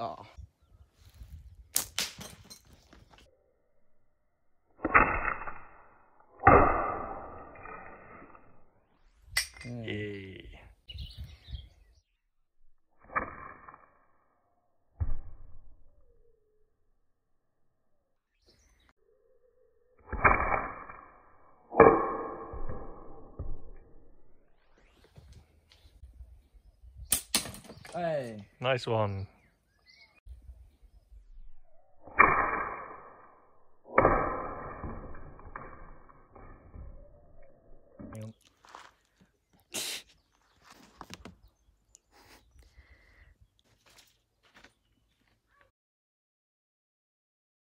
Oh. Yay. Hey. Nice one.